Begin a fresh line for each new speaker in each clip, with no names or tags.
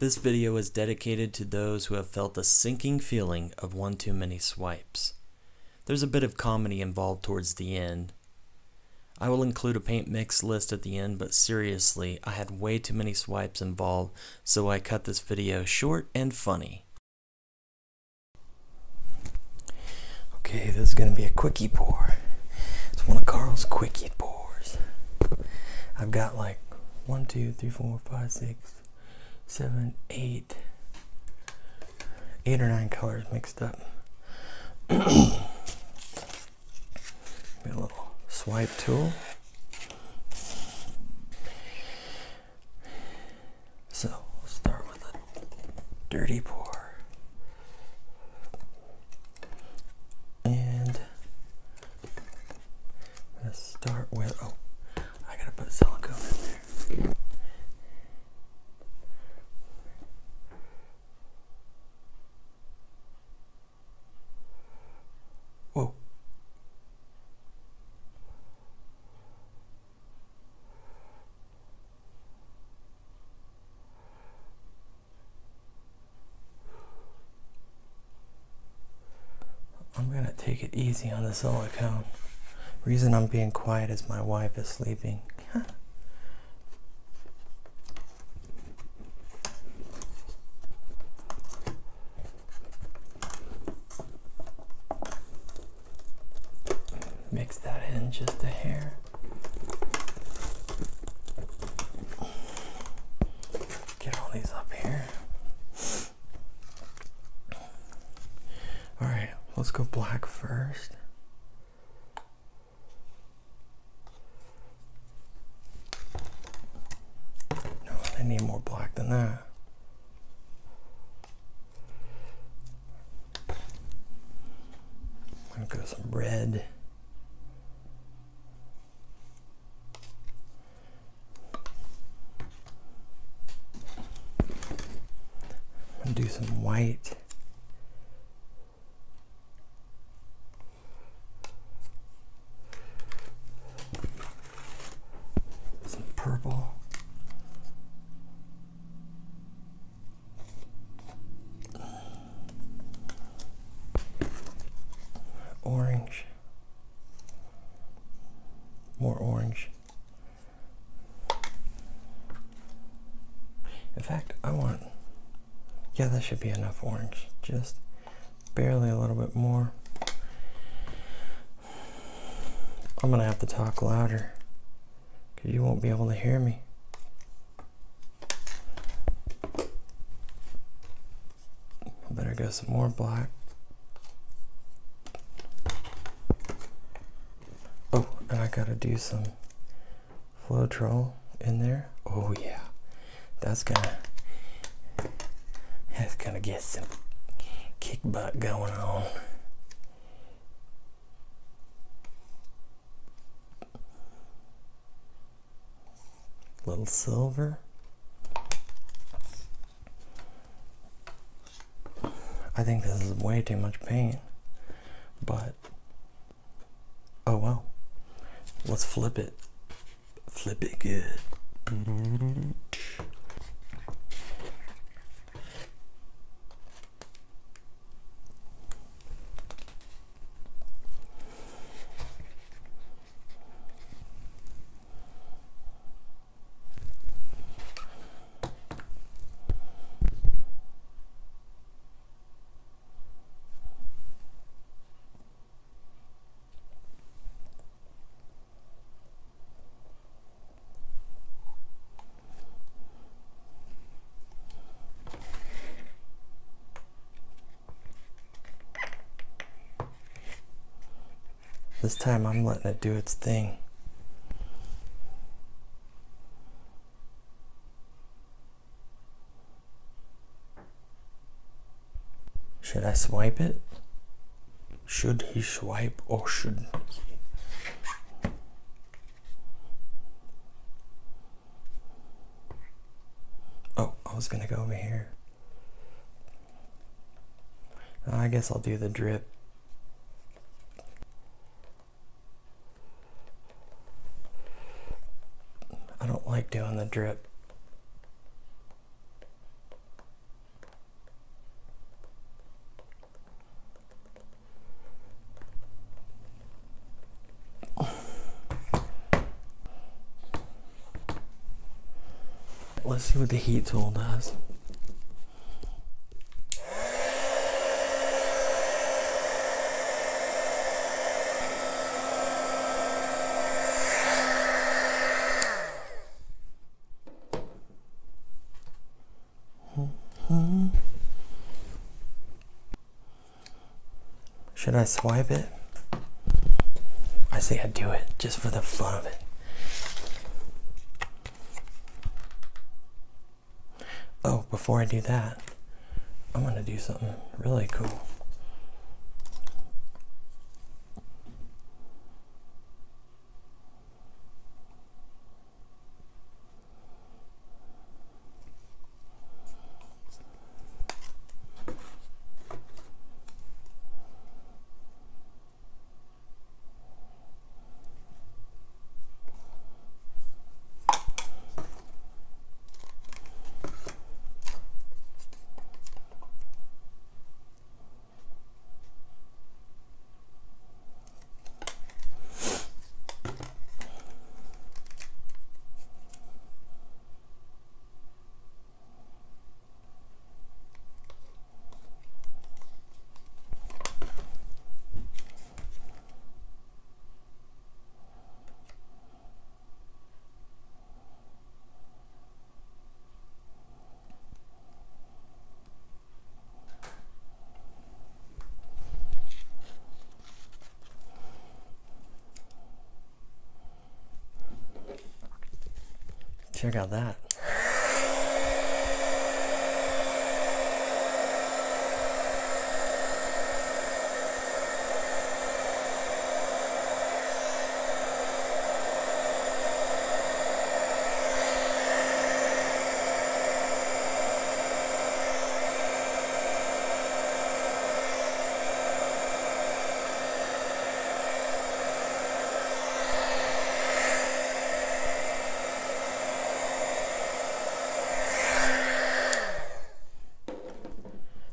This video is dedicated to those who have felt a sinking feeling of one too many swipes. There's a bit of comedy involved towards the end. I will include a paint mix list at the end, but seriously, I had way too many swipes involved, so I cut this video short and funny. Okay, this is gonna be a quickie pour. It's one of Carl's quickie pours. I've got like one, two, three, four, five, six, seven, eight, eight or nine colors mixed up. A little swipe tool. So we'll start with a dirty pour. And I'm gonna start with oh I gotta put silicone in there. Whoa. I'm gonna take it easy on the silicone. Reason I'm being quiet is my wife is sleeping. Mix that in just a hair. Get all these up here. All right, let's go black first. No, I need more black than that. I'm gonna go some red. Do some white. Some purple. Orange. More orange. In fact, I want, yeah, that should be enough orange. Just barely a little bit more. I'm gonna have to talk louder because you won't be able to hear me. I better go some more black. Oh, and I gotta do some flow Floetrol in there. Oh yeah, that's gonna that's gonna get some kick butt going on. Little silver. I think this is way too much paint, but oh well. Let's flip it. Flip it good. This time I'm letting it do its thing. Should I swipe it? Should he swipe or shouldn't he? Oh, I was gonna go over here. I guess I'll do the drip. drip.
Let's see what the heat tool does. Mm-hmm. Should I swipe it? I say I do it just for the fun of it. Oh, before I do that, I'm gonna do something really cool. Check out that.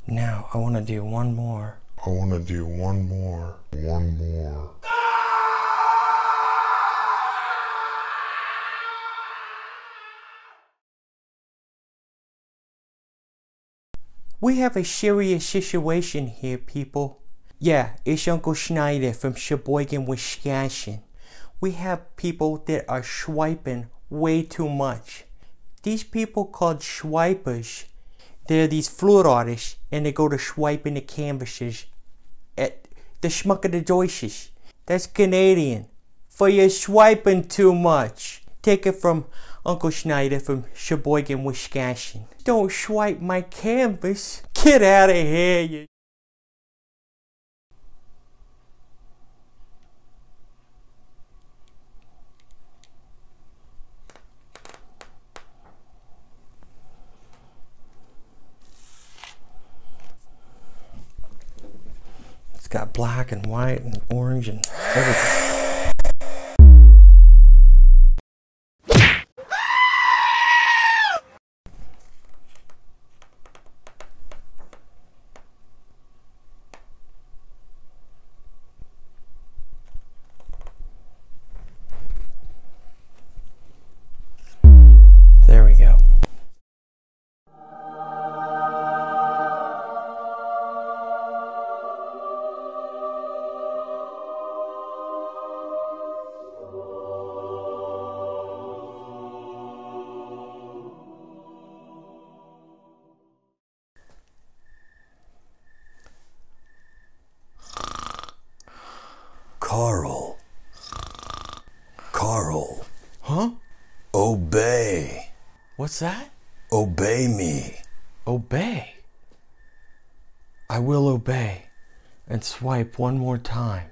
Now I want to do one more.
I want to do one more. One more.
We have a serious situation here, people. Yeah, it's Uncle Schneider from Sheboygan, Wisconsin. We have people that are swiping way too much. These people called swipers, they're these fluid artists and they go to swiping the canvases at the schmuck of the Joyces. That's Canadian. For you swiping too much. Take it from Uncle Schneider from Sheboygan, Wisconsin. Don't swipe my canvas. Get out of here, you.
It's got black and white and orange and everything.
Carl. Carl.
Huh?
Obey.
What's that?
Obey me.
Obey. I will obey and swipe one more time.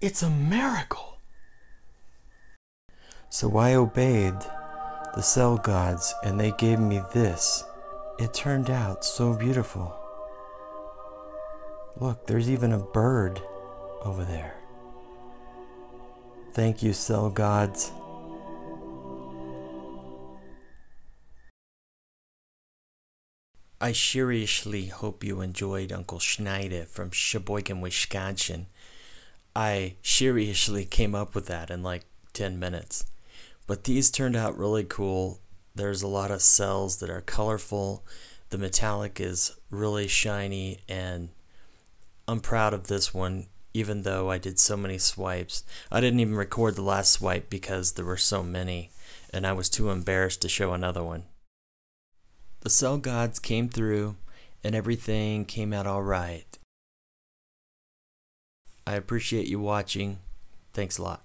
It's a miracle. So I obeyed the cell gods and they gave me this. It turned out so beautiful. Look, there's even a bird over there. Thank you, cell gods.
I seriously hope you enjoyed Uncle Schneider from Sheboygan, Wisconsin. I seriously came up with that in like 10 minutes. But these turned out really cool. There's a lot of cells that are colorful. The metallic is really shiny and I'm proud of this one even though I did so many swipes. I didn't even record the last swipe because there were so many and I was too embarrassed to show another one. The cell gods came through and everything came out alright. I appreciate you watching. Thanks a lot.